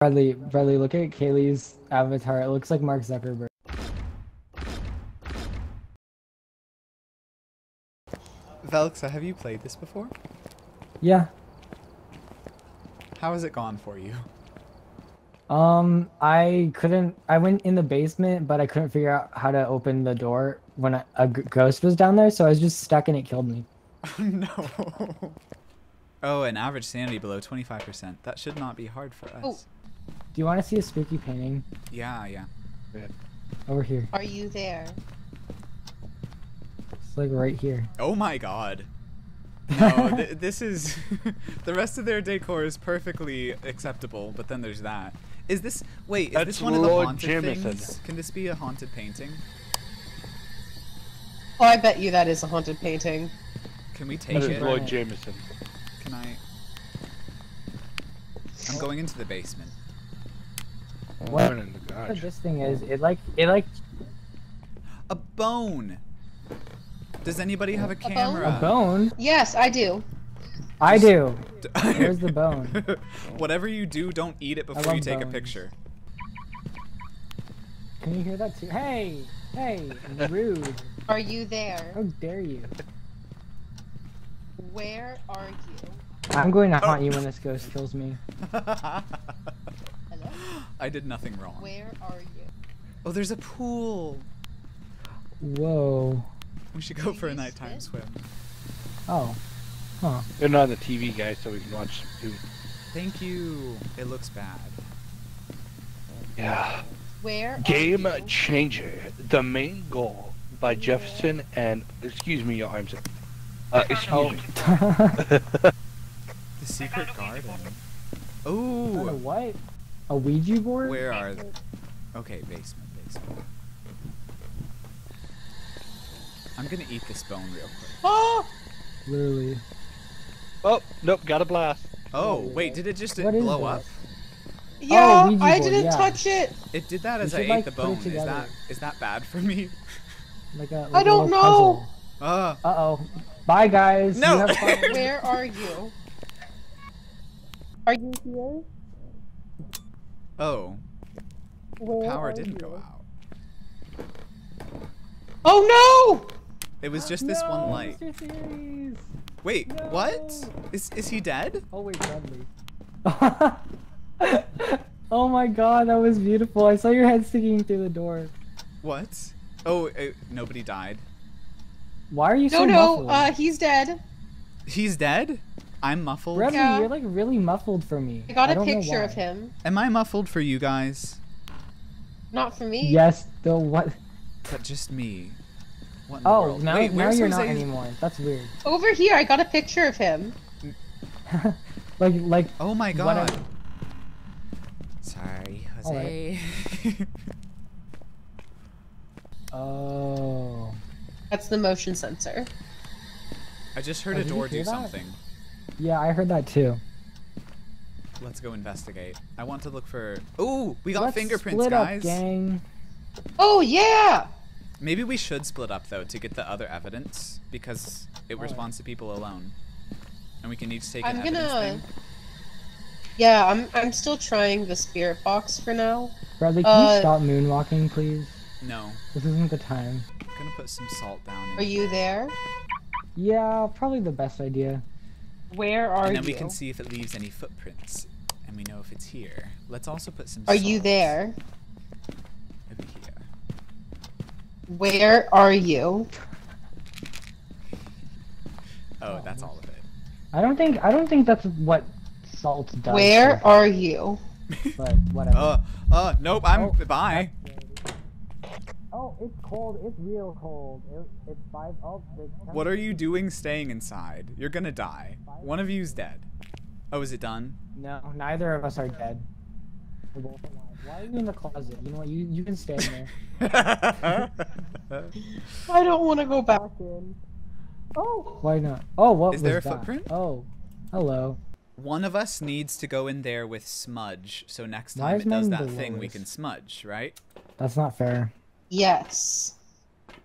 Bradley, Bradley, look at Kaylee's avatar. It looks like Mark Zuckerberg. Velxa, have you played this before? Yeah. How has it gone for you? Um, I couldn't. I went in the basement, but I couldn't figure out how to open the door when a, a g- ghost was down there. So I was just stuck and it killed me. no. Oh, an average sanity below 25%. That should not be hard for us. Oh. Do you want to see a spooky painting Yeah, yeah. over here? Are you there? It's like right here. Oh my god. No, th- this is the rest of their decor is perfectly acceptable, but then there's that. Is this wait? Is That's this one of the haunted Jameson. things? Can this be a haunted painting? Oh, I bet you that is a haunted painting. Can we take That is it? Lloyd Jameson. Can I? I'm going into the basement. What? The What this thing is, it like it like A bone. Does anybody have a bone? camera? a bone. Yes, I do. I do. Where's the bone? Whatever you do, don't eat it before you love take a picture. Can you hear that too? Hey, hey, rude. Are you there? How dare you? Where are you? I'm going to haunt you when this ghost kills me. Hello? I did nothing wrong. Where are you? Oh, there's a pool. Whoa. We should go Do for a nighttime spit? swim. Oh. Huh. They're not on the TV, guys, so we can watch some too. Thank you. It looks bad. Yeah. Where Game are you? Changer, the main goal by Jefferson and excuse me, your arms. Uh, excuse Oh. me. The secret garden. What a Oh, what? A Ouija board? where are? Th- okay, basement, basement. I'm gonna eat this bone real quick. Oh! Literally. Oh, nope, got a blast. Oh, wait, did it just What is blow up? Yeah, Ouija I board, didn't yeah. touch it. It did that as I ate like, the bone. Is that is that bad for me? Like a. Like I a don't know. puzzle. Uh, Uh oh. Bye guys. No. You have fun. Where are you? Are you here? Oh, Where power didn't you? go out. Oh no! It was just this one light. Mr. Wait, what? No. Is is he dead? Oh wait, Bradley. oh my god, that was beautiful. I saw your head sticking through the door. What? Oh, uh, nobody died. Why are you No, so no, no, uh, he's dead. He's dead? I'm muffled. Bradley, Yeah. you're like really muffled for me. I got a don't picture of him. Am I muffled for you guys? Not for me. Yes, the what? But just me. What in the Oh, world? now, Wait, now you're not Jose? anymore. That's weird. Over here, I got a picture of him. like, like, Oh my What god. a- Sorry, Alright. Jose. oh. That's the motion sensor. I just heard Oh, a door hear do that? something. Yeah, I heard that too. Let's go investigate. I want to look for. Ooh, we got Let's fingerprints, split guys. Up, gang. Oh yeah! Maybe we should split up though to get the other evidence because it Alright. responds to people alone, and we can each take I'm an evidence gonna- thing. Yeah, I'm I'm still trying the spirit box for now. Bradley, can Uh, you stop moonwalking, please? No, This isn't the time. I'm gonna put some salt down. In Are you there? Yeah, probably the best idea. Where are you? and then you? we can see if it leaves any footprints, and we know if it's here. Let's also put some. Are you there? Over here. Where are you? Oh, that's all of it. I don't think I don't think that's what salt does. Where are you? But whatever. Uh, uh, nope. I'm Oh, bye. Oh, it's cold. It's real cold. It, it's five. Oh, the What are you doing staying inside? You're gonna die. One of you's dead. Oh, is it done? No, neither of us are dead. We're both alive. Why are you in the closet? You know what? You you can stay in there. I don't want to go back in. Oh, Why not? Oh, what Is was there a that? footprint? Oh, hello. One of us needs to go in there with smudge, so next time it does that the thing, we can smudge, right? That's not fair. Yes.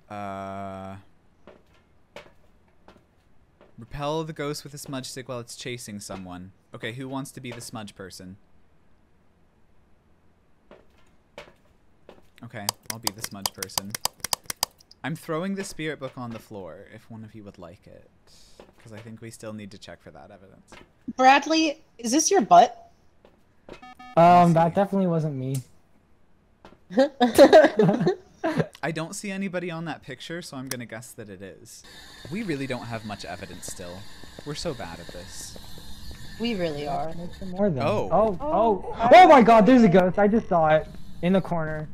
Uh. Repel the ghost with a smudge stick while it's chasing someone. Okay, who wants to be the smudge person? Okay, I'll be the smudge person. I'm throwing the spirit book on the floor if one of you would like it. Because I think we still need to check for that evidence. Bradley, is this your butt? Um, that definitely wasn't me. I don't see anybody on that picture, so I'm gonna guess that it is. We really don't have much evidence still. We're so bad at this. we really are. Make some more then. Oh. Oh, oh, oh my god, there's a ghost. I just saw it in the corner.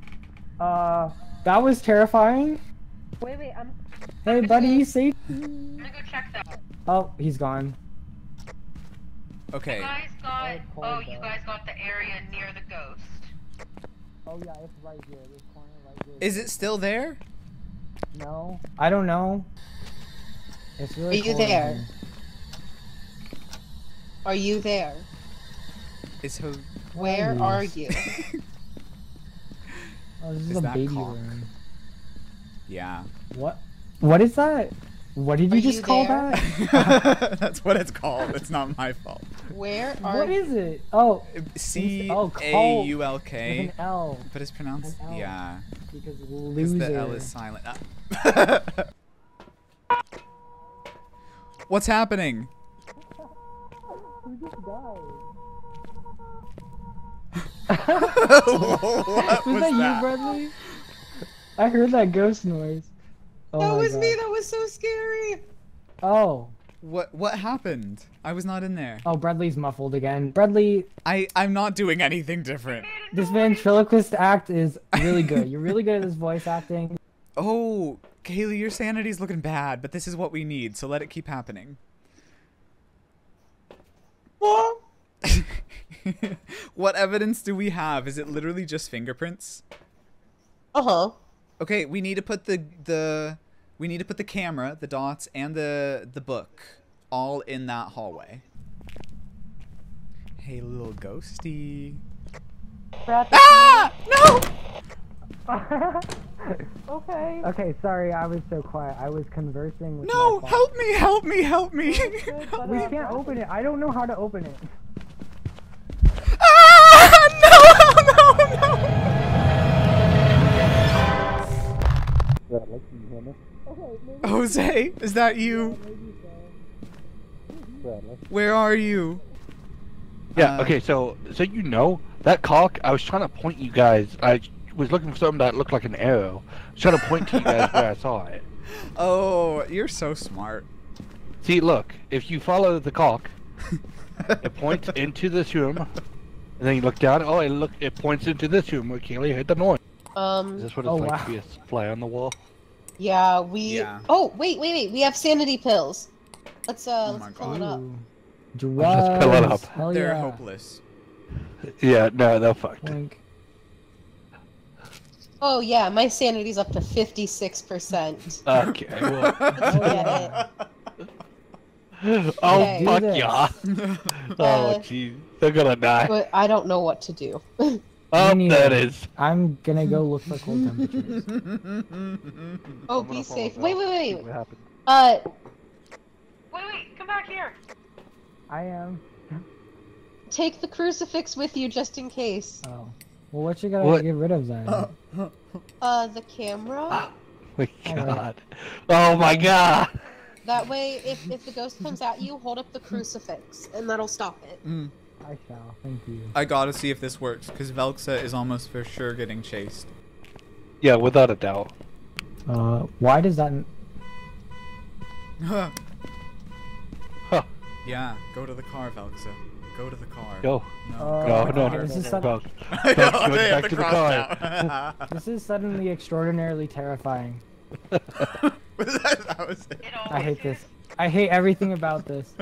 Uh, that was terrifying. Wait, wait, I'm, Hey, buddy, you safe? I'm gonna go check that. Oh, he's gone. Okay. You guys got. Oh, you guys got the area near the ghost. Oh yeah, it's right here. This corner right here. Is it still there? No, I don't know. It's really Are you cold there? here. Are you there? Is who? Where Please. are you? Oh, this is, Is a baby cock? room. Yeah. What? What is that? What did you Are just you call there? that? That's what it's called. It's not my fault. Where are what is it? Oh, C A U L with an L But it's pronounced L. yeah. because Because loser. the L is silent. Ah. What's happening? Who just died? what was, that, you, Bradley? I heard that ghost noise. Oh That was God. me. That was so scary. Oh, What what happened? I was not in there. oh, Bradley's muffled again. Bradley, I I'm not doing anything different. this ventriloquist act is really good. You're really good at this voice acting. Oh, Kaylee, your sanity's looking bad, but this is what we need, so let it keep happening. What? what evidence do we have? Is it literally just fingerprints? Uh huh. Okay, we need to put the the we need to put the camera, the dots, and the the book all in that hallway. Hey, little ghosty. Ah! No! okay. okay, sorry, I was so quiet. I was conversing with No! Help me! Help me! Help me! phone. We can't open it. I don't know how to open it. ah! No! No! No! Jose, is that you? Where are you? Yeah. Uh, okay. So, so you know that cock. I was trying to point you guys. I was looking for something that looked like an arrow. I was trying to point to you guys where I saw it. Oh, you're so smart. See, look. If you follow the cock, it points into this room, and then you look down. Oh, it look. It points into this room where Kaylee heard the noise. Um, Is this what it's Oh, like wow. to be a fly on the wall? Yeah. We. Yeah. Oh wait, wait, wait. We have sanity pills. Let's uh. Oh let's my pull it up. Ooh. Let's fill it up. Hell They're yeah. hopeless. Yeah. No, they're fucked. Wink. Oh yeah, my sanity's up to fifty-six percent. Okay. Well, Get oh Okay. fuck Do this. yeah. oh jeez. They're gonna die. But I don't know what to do. Oh, Me there it neither. is. I'm gonna go look for cold temperatures. Oh, be safe. Wait, wait, wait. What happened? Uh, Wait, wait, come back here. I am. take the crucifix with you just in case. Oh. Well, what you gotta What? get rid of then? Uh, the camera. My god. Oh my god. That way, if if the ghost comes at you, hold up the crucifix, and that'll stop it. Mm. I shall. Thank you. I gotta see if this works, because Velxa is almost for sure getting chased. Yeah, without a doubt. Uh, why does that? Huh. Huh. Yeah, go to the car, Velxa. Go to the car. Go. No, Uh, No, go to no, the no, car. This is no. I know, Go back to the car. out. This is suddenly extraordinarily terrifying. that was it. It I hate this. I hate everything about this.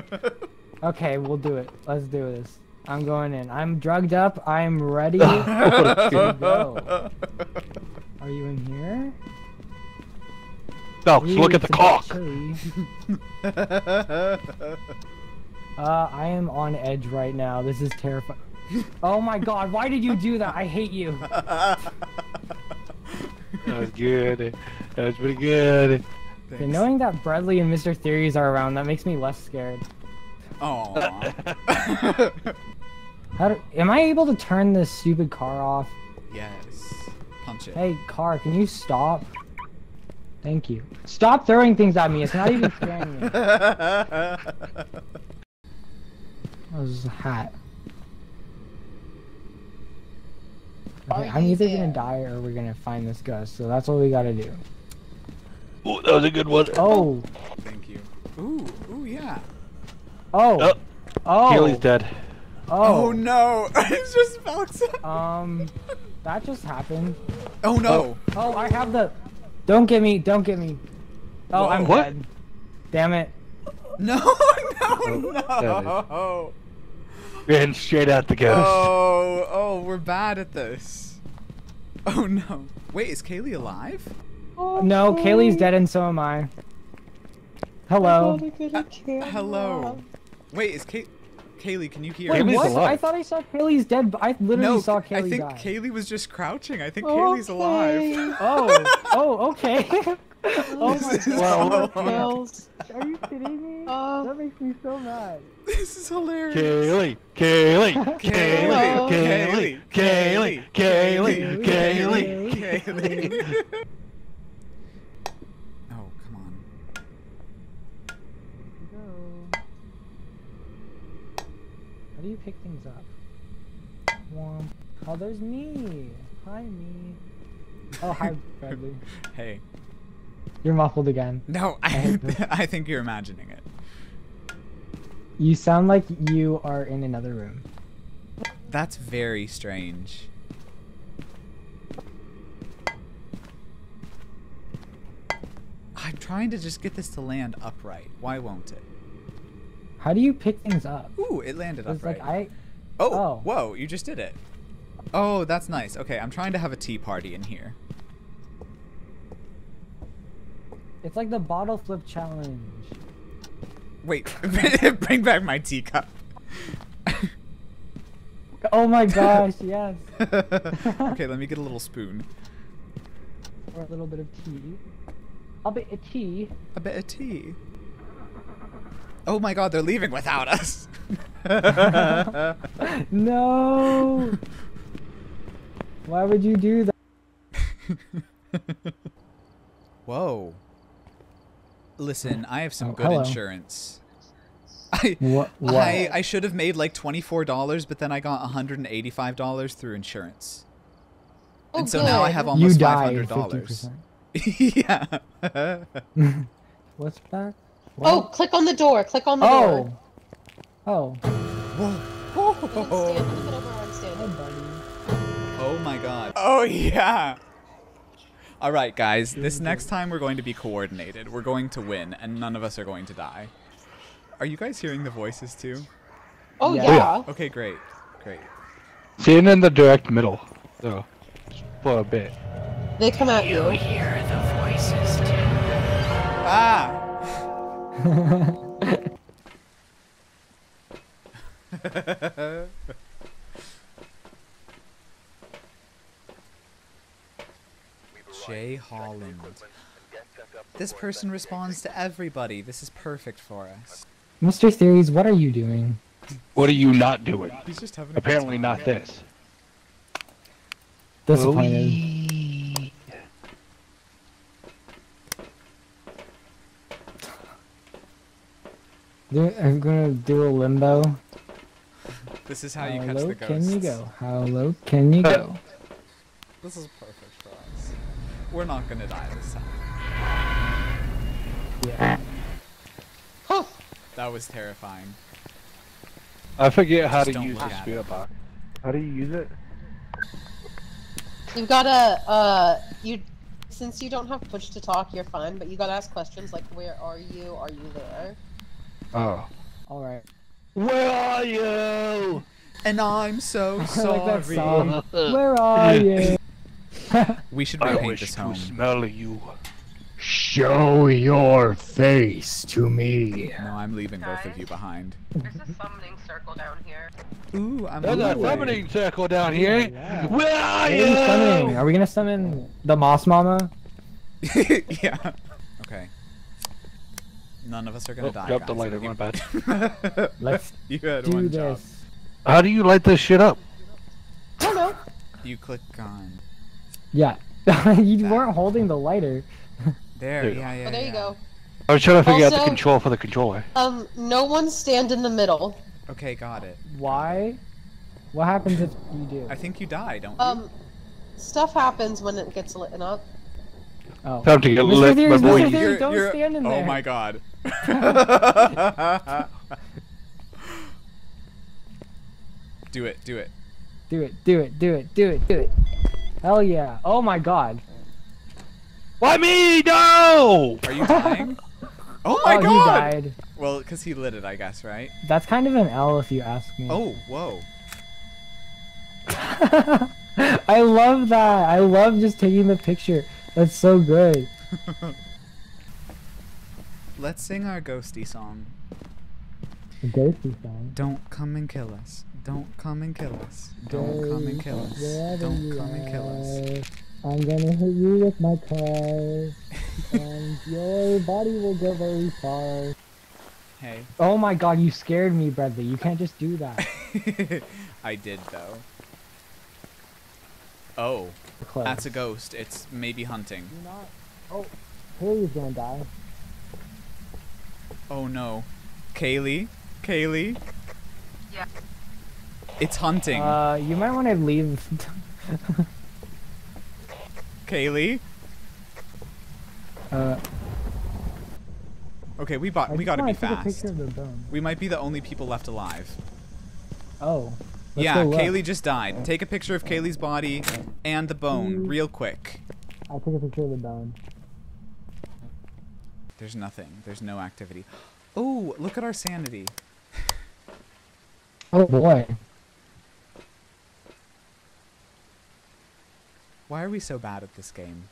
Okay, we'll do it. Let's do this. I'm going in. I'm drugged up. I'm ready to go. Are you in here? No, Ooh, look at the a cock. Uh, I am on edge right now. This is terrifying. Oh my god, why did you do that? I hate you. That was good. That was pretty good. Okay, knowing that Bradley and Mr. Theories are around, that makes me less scared. Aw. How do, am I able to turn this stupid car off? yes. Punch it. Hey, car, can you stop? Thank you. Stop throwing things at me. It's not even scaring me. That was a hat. Okay, I'm either gonna die or we're gonna find this ghost, so that's what we gotta do. Ooh, that was a good one. Oh, Thank you. Ooh, ooh, yeah. oh, Oh, oh, Keely's dead. Oh, oh. no! it's just Fox. Um, that just happened. oh no! Oh, I have the. Don't get me! Don't get me! Oh, I'm What? dead. Damn it! No! No! there it No! Ran straight at the ghost. Oh, oh, we're bad at this. Oh no! Wait, is Kaylee alive? No, Kaylee's dead and so am I. Hello. Hello. Wait, is Kay- Kaylee? Can you hear? Wait, Kaylee's what? alive. I thought I saw Kaylee's dead, but I literally no, saw I think die. Kaylee was just crouching. I think Kaylee's alive. Oh, oh, okay. oh my This is god. so- Are you kidding me? Uh, that makes me so mad. This is hilarious. Kaylee, Kaylee, Kaylee, Kaylee, Kaylee, Kaylee, Kaylee, Kaylee. Kaylee. oh, come on. How do you pick things up? Womp. Oh, there's me. Hi, me. Oh, hi, Bradley. Hey. You're muffled again. No, I, I think you're imagining it. You sound like you are in another room. That's very strange. I'm trying to just get this to land upright. Why won't it? How do you pick things up? Ooh, it landed upright. like I. oh, oh. whoa, you just did it. Oh, that's nice. Okay, I'm trying to have a tea party in here. It's like the bottle flip challenge. Wait, bring back my teacup. Oh my gosh, yes. okay, let me get a little spoon. Or a little bit of tea. A bit of tea. A bit of tea. Oh my god, they're leaving without us. No. Why would you do that? Whoa. Listen, I have some Oh, good hello. insurance. I, What? What? I I should have made like $24, but then I got $185 through insurance. Oh, and so now I good. have you almost died $500. 50%. yeah. What's back? Oh, click on the door. Click on the Oh. door. Oh. Whoa. Look on stand. Look at over on Hi, stand. buddy. Oh my god. Oh yeah. All right, guys. This next time we're going to be coordinated. We're going to win, and none of us are going to die. Are you guys hearing the voices too? Oh Yeah. yeah. Okay, great, great. Sitting in the direct middle, so for a bit. They come at you. Ah. Jay Holland. This person responds to everybody. This is perfect for us. Mr. Theories, what are you doing? What are you not doing? He's just having a Apparently not this. Disappointed. I'm gonna do a limbo. This is how you catch the ghosts. How low can you go? How low can you go? This is perfect for us. We're not gonna die this time. Yeah. Huh. That was terrifying. I forget how Just to use the at spirit box. How do you use it? You've gotta uh you since you don't have push to talk, you're fine, but you gotta ask questions like where are you? Are you there? Oh. All right. Where are you? And I'm so sorry. like that song. Where are you? We should repaint I repaint wish this to smell you. Show your face to me. No, I'm leaving both of you behind. There's a summoning circle down here. Ooh, I'm There's a leaving. summoning circle down here. Yeah. Where are are you? Are we gonna summon the Moss Mama? yeah. Okay. None of us are gonna Oh, die. dropped the lighter, my bad. Let's you had Do one job. this. How do you light this shit up? I don't know. You click on. Yeah. you That. weren't holding the lighter. There, There you yeah, yeah. Oh, there yeah. you go. I was trying to figure out the control for the controller. Um, no one stand in the middle. Okay, got it. Why? What happens if you do? I think you die, don't you? Um, stuff happens when it gets lit up. Oh. Time to get Mr. lit, my boy. Mr. Theory, don't stand in oh there. my god. do it, do it. Do it, do it, do it, do it, do it. Hell yeah. Oh my god. Why me? No! Are you dying? Oh my oh, god! he died. Well, because he lit it, I guess, right? That's kind of an L if you ask me. Oh, whoa. I love that. I love just taking the picture. That's so good. Let's sing our ghosty song. A ghosty song. Don't come and kill us. Don't come and kill us. Don't come and kill us. Don't come and kill us. I'm gonna hit you with my car, and your body will go very far. Hey. Oh my god, you scared me, Bradley. You can't just do that. I did, though. Oh, that's a ghost. It's maybe hunting. Do not. Oh, Haley's gonna die. Oh no. Kaylee? Kaylee? Yeah. It's hunting. Uh, you might want to leave. Kaylee? uh, Okay, we bought. I We gotta be wanna take a fast. picture of the bone. We might be the only people left alive. Oh. let's yeah, go. Kaylee just died. Take a picture of Kaylee's body and the bone, real quick. I'll take a picture of the bone. There's nothing. There's no activity. Oh, look at our sanity. Oh boy. Why are we so bad at this game?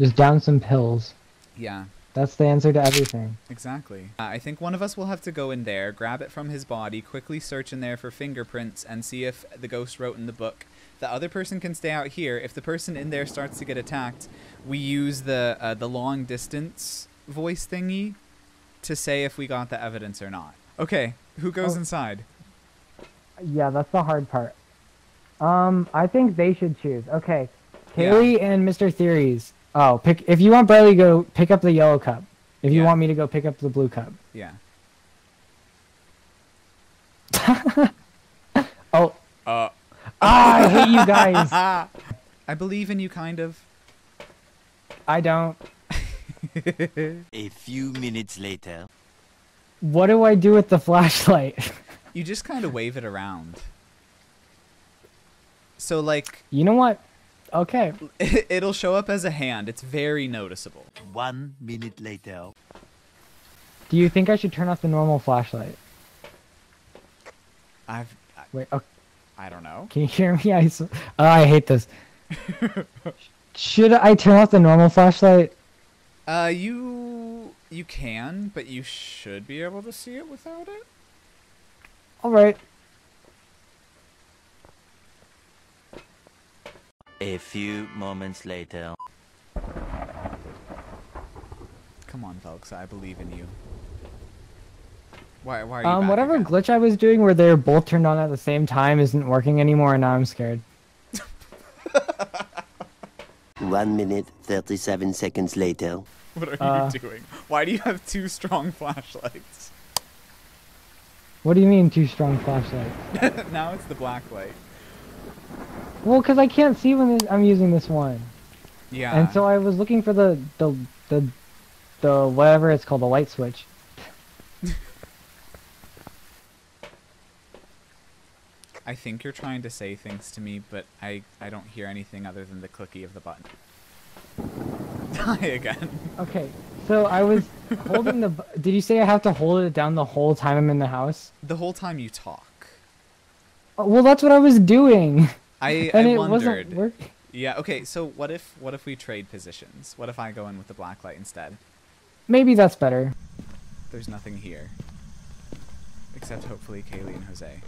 Just down some pills. Yeah, That's the answer to everything. exactly. Uh, I think one of us will have to go in there, grab it from his body, quickly search in there for fingerprints, and see if the ghost wrote in the book. The other person can stay out here. If the person in there starts to get attacked, we use the uh, the long distance voice thingy to say if we got the evidence or not. Okay, who goes Oh. inside? Yeah, that's the hard part. Um, I think they should choose. Okay, Yeah. Kaylee and Mr. Theories. Oh, pick if you want Bradley, go pick up the yellow cup. If you Yeah. want me to go pick up the blue cup. Yeah. Oh. Ah, I hate you guys. I believe in you, kind of. I don't. A few minutes later. What do I do with the flashlight? You just kind of wave it around. So, like, you know what? Okay. it'll show up as a hand. It's very noticeable. One minute later. Do you think I should turn off the normal flashlight? I've. I, Wait. Oh, I don't know. can you hear me? I, s- oh, I hate this. should I turn off the normal flashlight? Uh, you you can, but you should be able to see it without it. All right. A few moments later. Come on, folks. I believe in you. Why? Why are you Um, whatever again? glitch I was doing where they're both turned on at the same time isn't working anymore, and now I'm scared. One minute, 37 seconds later. What are Uh, you doing? Why do you have two strong flashlights? What do you mean two strong flashlights? now it's the black light. Well, because I can't see when I'm using this one, Yeah. and so I was looking for the the the the whatever it's called, the light switch. I think you're trying to say things to me, but I I don't hear anything other than the clicky of the button. Die again. Okay, so I was holding the. Did you say I have to hold it down the whole time I'm in the house? The whole time you talk. Oh, well, that's what I was doing, I and I it wondered. wasn't working. Yeah. Okay. So what if what if we trade positions? What if I go in with the black light instead? Maybe that's better. There's nothing here. Except hopefully Kaylee and Jose.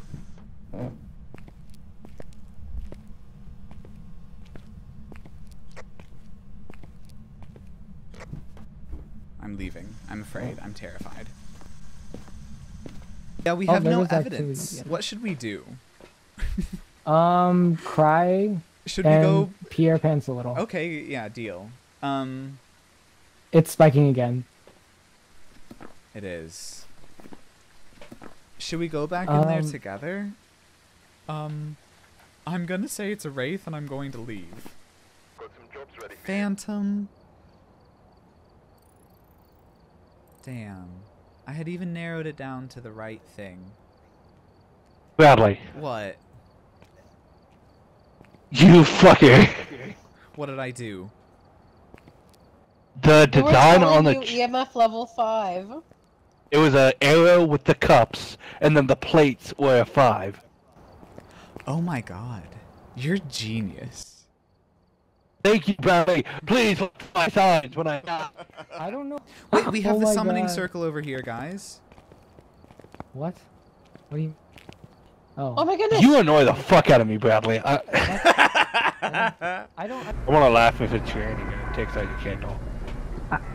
I'm leaving. I'm afraid. I'm terrified. Yeah, we Oh, have there no was activity, evidence. yeah. What should we do? Um, cry. Should we go? Pierre pants a little. Okay, yeah, deal. Um, It's spiking again. it is. Should we go back in there Um, together? Um, I'm gonna say it's a wraith, and I'm going to leave. Phantom. Damn. I had even narrowed it down to the right thing. Bradley, What? you fucker. What did I do? The design on the you EMF level five. it was an arrow with the cups, and then the plates were a five. Oh my god. You're genius. Thank you, Bradley. Please look for my signs when I die. I don't know. Wait, we have Oh the summoning God. circle over here, guys. What? What do you? Oh. Oh my goodness! You annoy the fuck out of me, Bradley. I, I don't. I want to laugh if it's raining and it takes out your candle.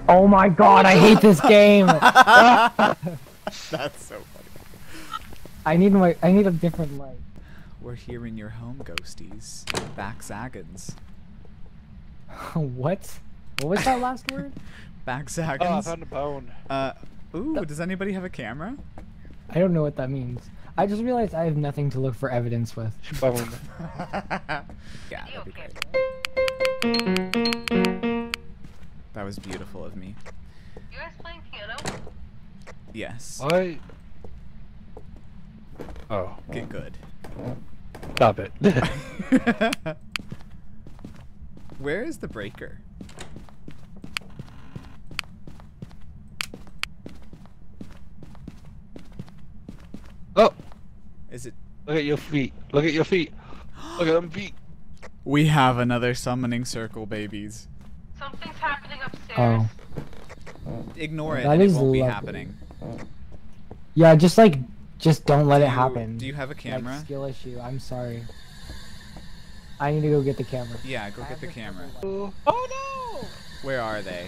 Oh my god! I hate this game. That's so funny. I need my. I need a different light. We're here in your home, ghosties. Back Zagans. what? What was that last word? Back Oh, I found a bone. uh, ooh, does anybody have a camera? I don't know what that means. I just realized I have nothing to look for evidence with. Bone. yeah, that'd be great. That was beautiful of me. You guys playing piano? Yes. I. Oh, Get good. stop it. Where is the breaker? oh, Is it? look at your feet. Look at your feet. Look at them feet. We have another summoning circle, babies. Something's happening upstairs. Oh. Ignore it, That is and it is won't be happening. Yeah, just like, just don't let Do it you- happen. Do you have a Like, camera? skill issue. I'm sorry. I need to go get the camera. Yeah, go I get the camera. purple. Oh no! Where are they?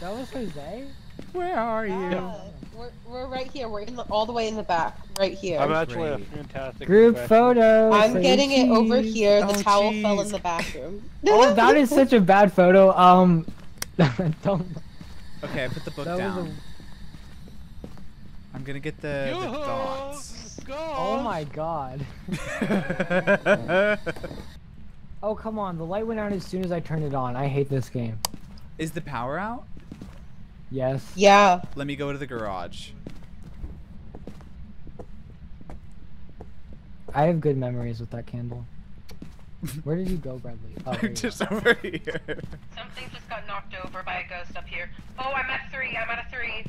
That was Jose. Where are you? Uh, we're, we're right here. We're in the, all the way in the back, right here. I'm actually a fantastic. Group professional. photo. I'm say getting it over here. The Oh, towel fell in the bathroom. Oh, that is such a bad photo. Um, don't. Okay, I put the book That down. I'm gonna get the, the dots. Oh my god. Oh come on, the light went out as soon as I turned it on. I hate this game. Is the power out? Yes. Yeah. Let me go to the garage. I have good memories with that candle. Where did you go, Bradley? Oh, there you Just go. over here. Something just got knocked over by a ghost up here. Oh, I'm at three. I'm at a three.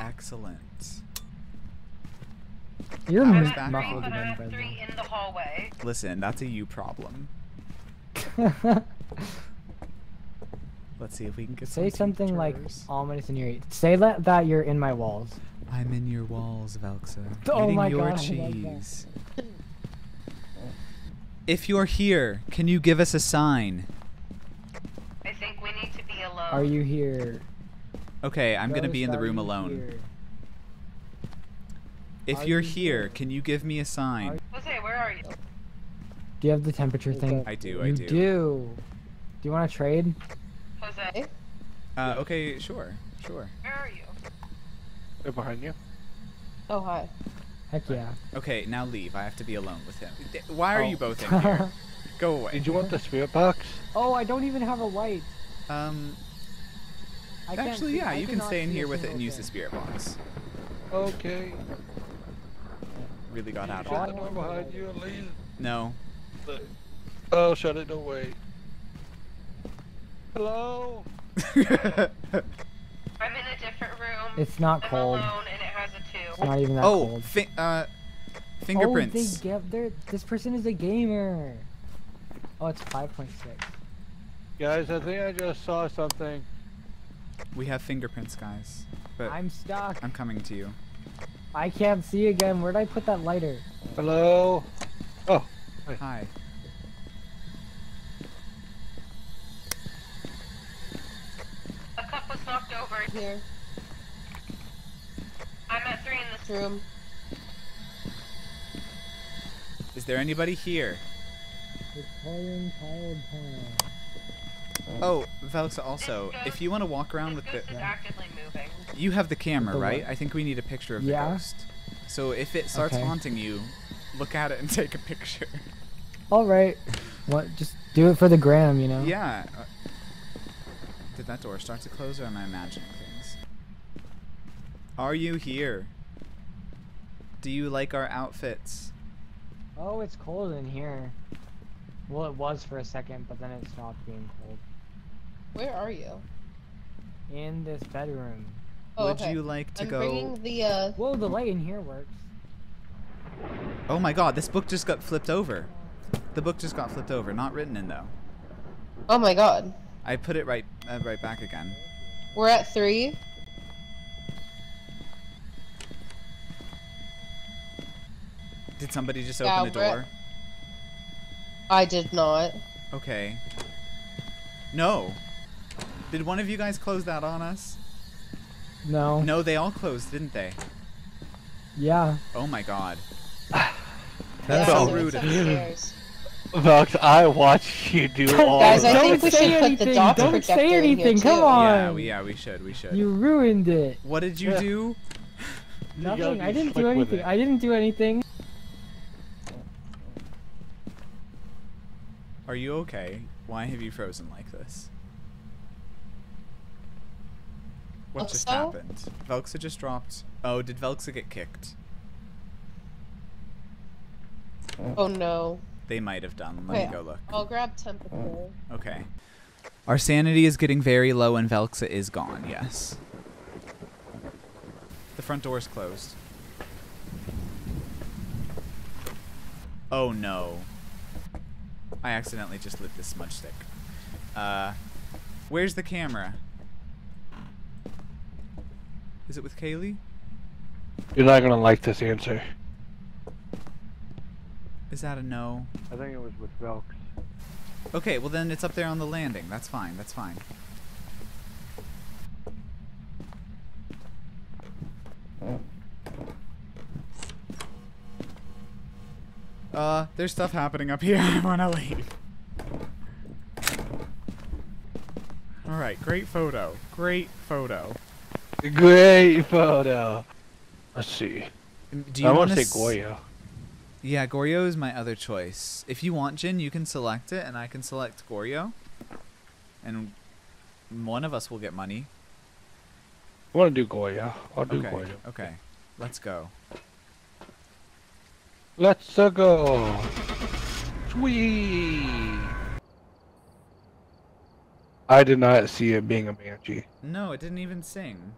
Excellent. You're I'm m- at three, muffled but I'm again, at Bradley. three in the hallway. Listen, that's a you problem. Let's see if we can get Say some something like pictures. ominous in your ear. Say that that you're in my walls. I'm in your walls, Velxa. Oh eating my your God, I love cheese. If you're here, can you give us a sign? I think we need to be alone. Are you here? Okay, I'm gonna be in the room alone. here? If Are you're you here, here? can you give me a sign? Jose, where are you? Do you have the temperature thing? I do, I you do. do. Do you want to trade? Jose, Uh, okay, sure, sure. where are you? They're behind you. Oh hi. Heck yeah. Okay, now leave. I have to be alone with him. Why are Oh. you both in here? Go away. Did you want the spirit box? oh, I don't even have a light. Um, I can't actually, yeah, I you can stay in here with it single and use the spirit box. Okay. Really got out of the that. behind you, leave. No. Oh, shut it. Don't wait. Hello. I'm in a different room. It's not I'm cold. alone and it has a It's not even that oh, cold. fi- uh, Oh, fingerprints. they get there. This person is a gamer. Oh, it's 5.6. Guys, I think I just saw something. We have fingerprints, guys. But I'm, stuck. I'm coming to you. I can't see again. Where'd I put that lighter? Hello. Oh, Hi. A cup was knocked over. Here. I'm at three in this This room. Is there anybody here? Victorian Chinatown. Oh, Velxa, also, if you want to walk around with this the... ghost is actively moving. You have the camera, The what? right? I think we need a picture of the Yeah. ghost. So if it starts Okay. haunting you, look at it and take a picture. All right. What? Just do it for the gram, you know. Yeah. uh, Did that door start to close or am I imagining things? Are you here? Do you like our outfits? Oh, it's cold in here. Well, it was for a second, but then it stopped being cold. Where are you? In this bedroom. Oh, Would okay. you like to I'm go? bringing the uh. Whoa, the light in here works. Oh my god, this book just got flipped over. The book just got flipped over, not written in though. Oh my god. I put it right uh, right back again. We're at three. Did somebody just Yeah, open a we're at- door? I did not. Okay. No. Did one of you guys close that on us? No. No, they all closed, didn't they? Yeah. Oh my god. That's so they're rude. upstairs. Vox, I watched you do all Guys, I of think Don't we say should put the anything, dot don't projector say in here, anything, come too. on. Yeah, we yeah, we should, we should. You ruined it. What did you Yeah. do? Nothing. I didn't do anything. I didn't do anything. Are you okay? Why have you frozen like this? What just happened? Velxa just dropped. Oh, did Velxa get kicked? Oh no. They might have done. Let Wait, me go look. I'll grab temperature. Okay. Our sanity is getting very low and Velxa is gone, yes. The front door is closed. Oh no. I accidentally just lit this smudge stick. Uh, where's the camera? Is it with Kaylee? You're not gonna like this answer. Is that a no? I think it was with Velx. Okay, well then it's up there on the landing. That's fine. That's fine. Uh, there's stuff happening up here. I wanna leave. Alright, great photo. Great photo. Great photo. Let's see. Do you I want wanna say Goryo. Yeah, Goryo is my other choice. If you want Jinn, you can select it, and I can select Goryo. And one of us will get money. I want to do Goryo. I'll do Okay, Goryo. okay. Let's go. Let's uh, go. Sweet. I did not see it being a banshee. No, it didn't even sing.